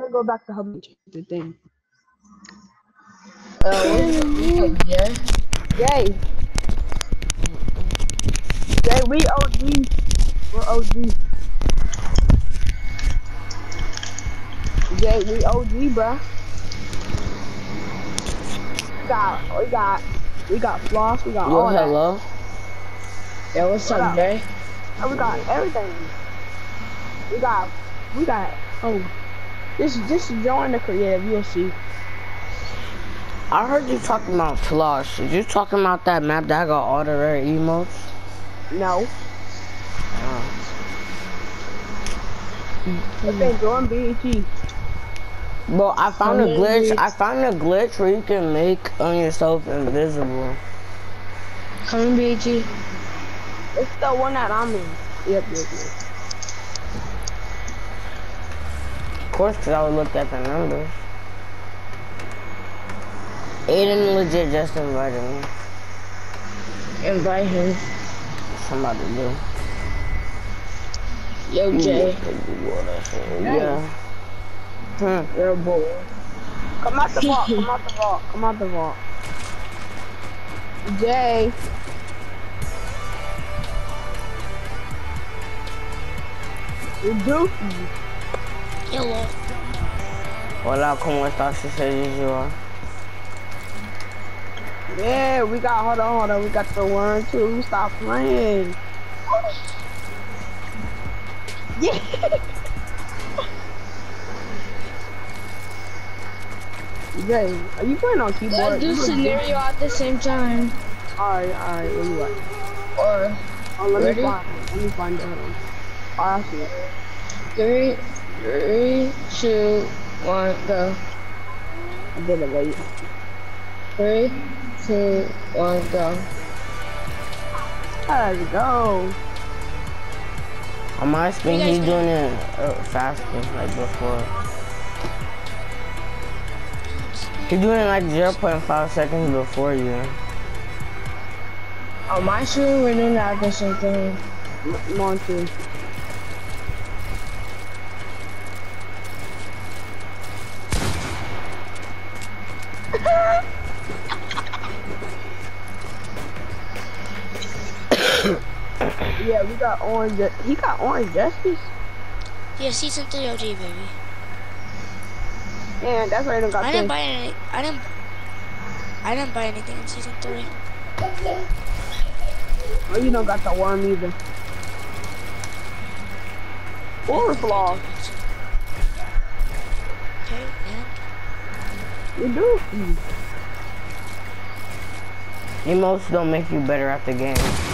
gotta go back to hub and change the thing. Uh, yeah. Jay. Jay, we OG. We're OG. Jay, we OG, bruh. We got, we got, we got floss, we got Yo, all that. hello. Yo, what's What up, up? Jay? And we got everything. We got, we got, oh. Just, just join the creative, you'll see. I heard you talking about Floss. Is you talking about that map that got all the rare emotes? No. Oh. But then join BET. Bro, I found a glitch. I found a glitch where you can make on yourself invisible. Come in, BG. It's the one that I'm in. Yep, yep, yep. Of course, because I would look at the numbers. Aiden legit just invited me. Invite him. Somebody do. Yo, Jay. Yeah. Hmm. You're a boy. Come out the vault, come out the vault, come out the vault. Jay. You goofy. Hello. Hola, ¿cómo estás? Si se dice Yeah, we got, hold on, hold on, we got the one, two, stop playing. Yeah. Jay, are you playing on keyboard? Let's do You look scenario at the same time. goofy. Alright, alright, where you at? Or Oh, let Ready? me find it. Let me find it. Hold on. Oh, I see it. three, three, two, one, go. I did it wait. Three, two, one, go. Let's go. On my screen, he's doing it uh, faster, like before. He's doing it like 0.5 seconds before you. On my screen, we're doing that at the same time. M- Monty. Got orange. He got orange justice. Yeah, season three OG baby. Man, that's why I don't got I didn't this. buy any. I didn't. I didn't buy anything in season three. Oh, you don't got the worm either. Or flaw. Okay, and You do. Emotes don't make you better at the game.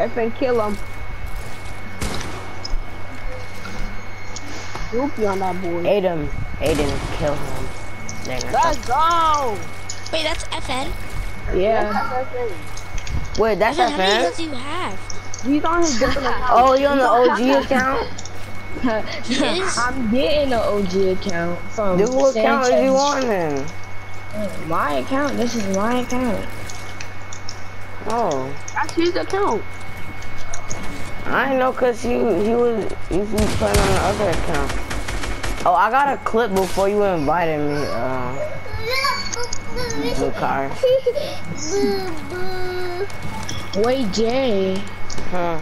F and kill him. Goopy on that boy. Aiden, Aiden, kill him. Dang, I Let's go. wait, that's FN. Yeah. That's. Wait, that's FN, that how many fan? guns do you have? He's on his different account. Oh, you on the OG account? Yes. I'm getting an OG account from Dude, what account is you on then? My account. This is my account. Oh, That's his account. I know cause he he was he was playing on the other account. Oh, I got a clip before you invited me. Uh, Lucar. Wait, Jay. Huh?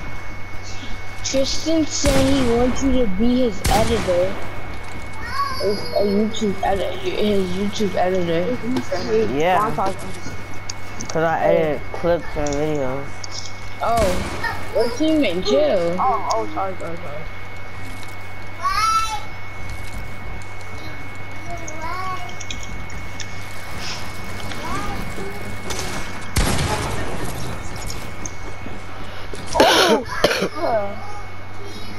Tristan said he wants you to be his editor. A YouTube editor. His YouTube editor. Yeah. Cause I edit clips and videos. Oh, what teammate? Chill. Oh, oh, sorry, sorry, sorry.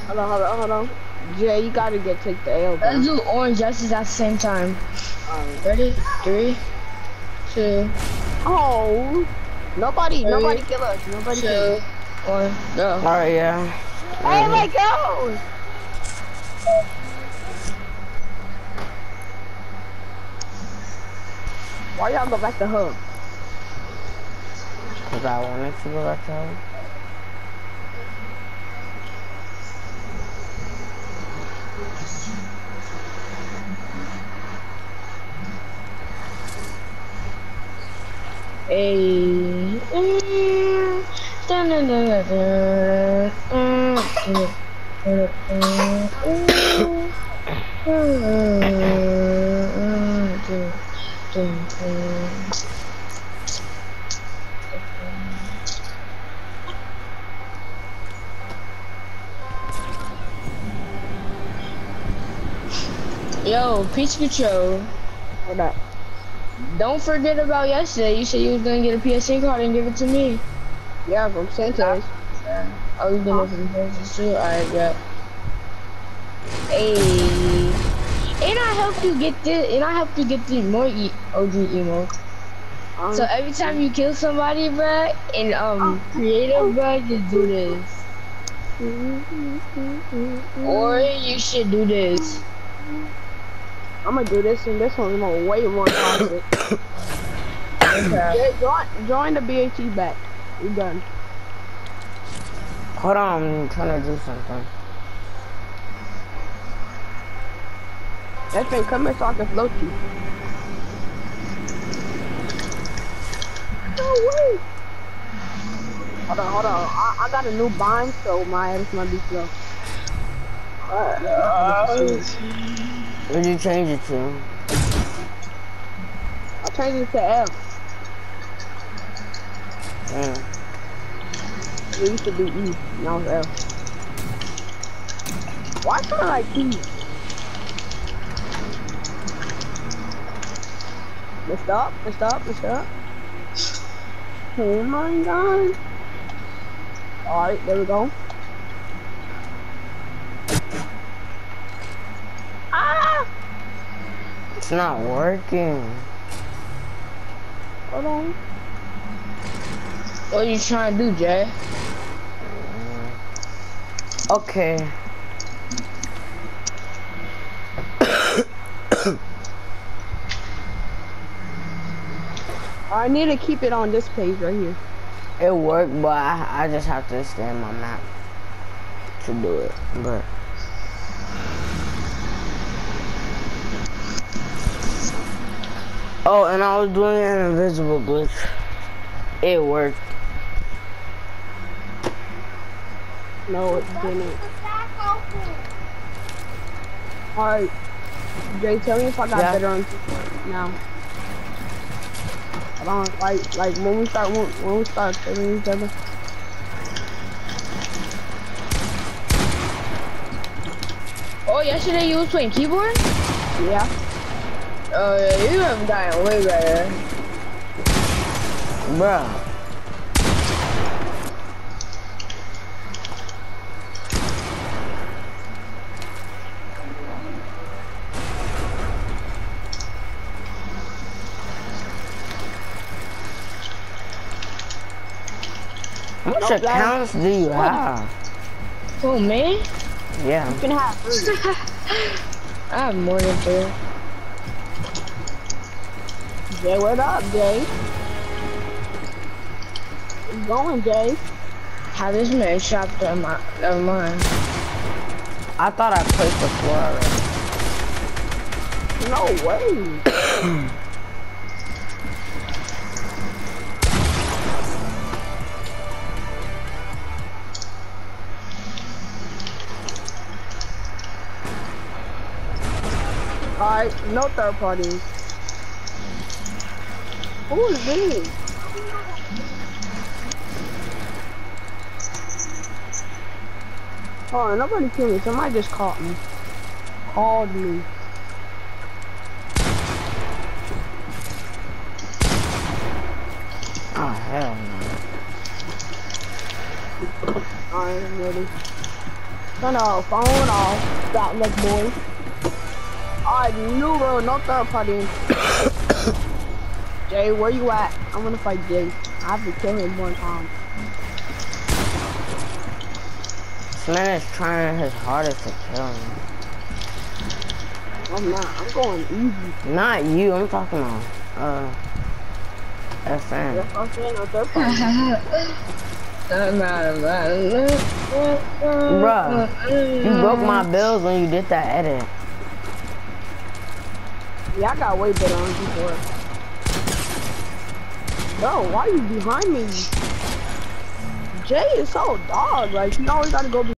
Hold on, hold on, hold on. Jay, you gotta get take the L. Let's do orange justice at the same time. Alright. Ready? Three, two, Oh, nobody, Three, nobody kill us. Nobody kill us. Go. All right, yeah. Hey, let go. Why y'all go back to hub? Cause I wanted to go back to home. Hey. Dun, Yo, Peach Control, What up? don't forget about yesterday. You said you was gonna get a PSN card and give it to me. Yeah, from Santos. I was gonna for the PSN too. Alright, yeah. Hey. And I helped you get this, and I helped you get the more e OG emo. Um, So every time you kill somebody, bruh, in um creative, bruh, just do this. Or you should do this. I'm gonna do this, and this one's more, way more toxic. Okay. yeah, join, join the BAT back. We done. Hold on, I'm trying to do something. That thing come here so I can float you. No way. Hold on, hold on. I, I got a new bind, so my ass might be slow. what did you change it to? I changed it to F. Damn. It used to be E. Now it's F. Why should I like E? Let's stop, let's stop, let's stop. Oh my god. Alright, there we go. Ah! It's not working. Hold on. What are you trying to do, Jay? Okay. I need to keep it on this page right here. It worked, but I, I just have to stand my map to do it. But oh, and I was doing an invisible glitch. It worked. No, it didn't. Alright. Jay, tell me if I got Yeah. better on now. Hold on, like, like when we start, when, when we start killing each other. Oh, yesterday you was playing keyboard? Yeah. Oh yeah, you have gotten way better. Bruh. Much No, accounts do you have? Oh man, Yeah. You can have three. I have more than three. Jay, what up, Jay? What's going, Jay? How this man shopped on my of mine. I thought I placed the floor already. No way. Alright, no third parties. Who is this? Oh, nobody killed me. Somebody just caught me. Called me. Oh hell no. I'm ready. Turn off, phone off. Neck boy. Alright, new rule, no third party. Jay, where you at? I'm gonna fight Jay. I have to kill him one time. This man is trying his hardest to kill me. I'm not. I'm going easy. Not you, I'm talking about uh FN. What I'm saying, third party. Bruh, you broke my bills when you did that edit. Yeah, I got way better on before. Bro, why are you behind me? Jay is so dog. Like, you always gotta go.